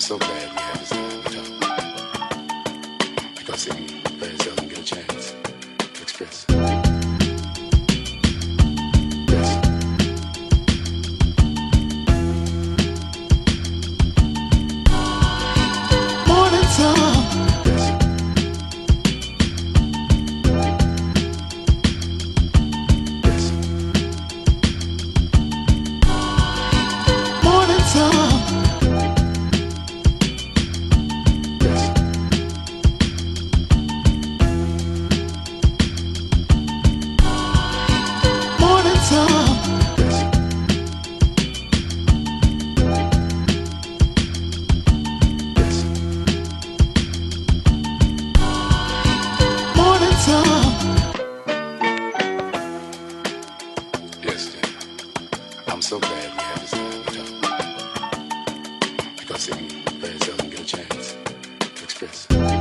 I'm so glad we have this time to talk. Because see, very seldom get a chance to express. I'm so glad we had this time talk. Because it means let ourselves get a chance to express.